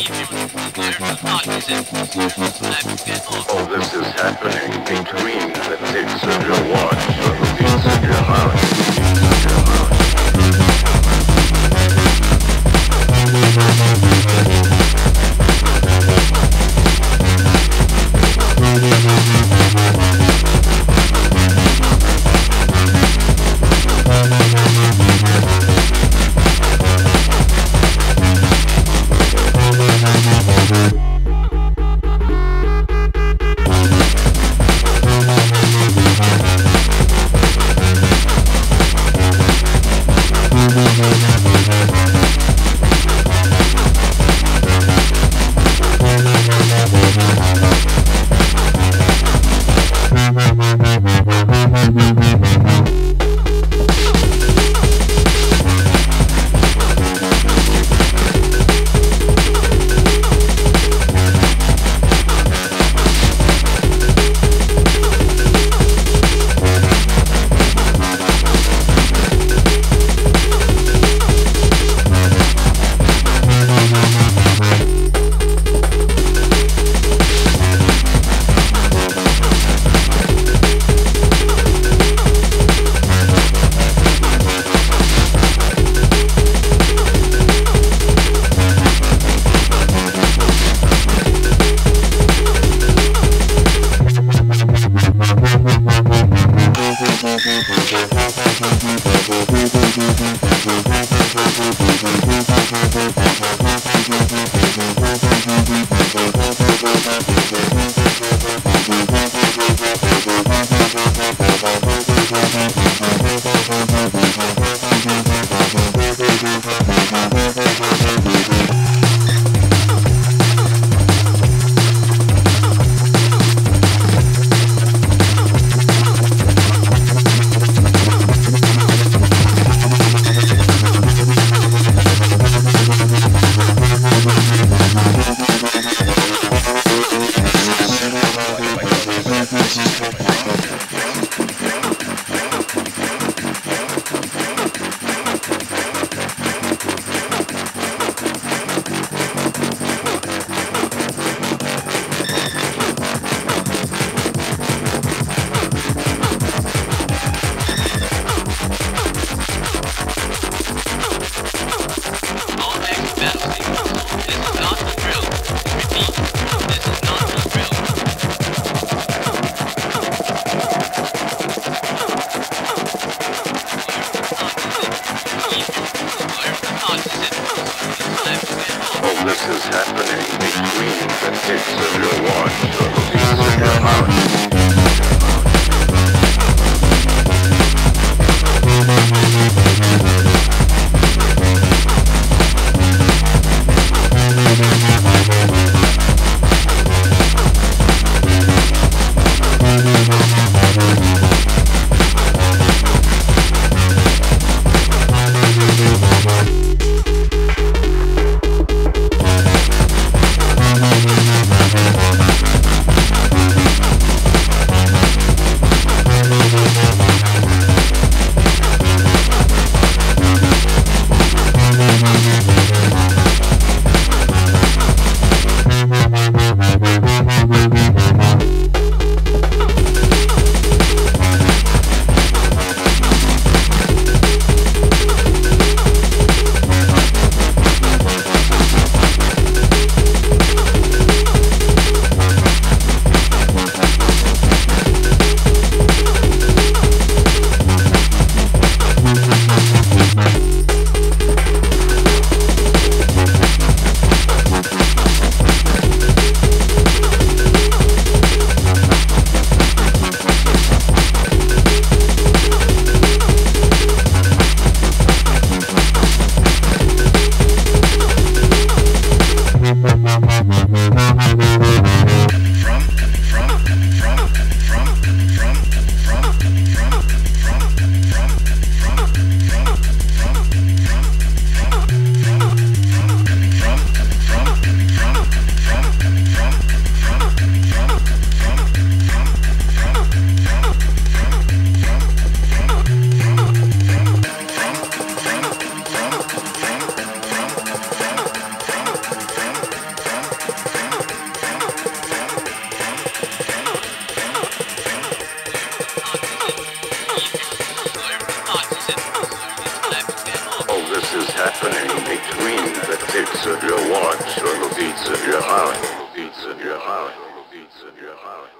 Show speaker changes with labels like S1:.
S1: Oh, this is happening between the ticks of your watch.
S2: All is happening between the tips
S1: of your watch. beats in your heart.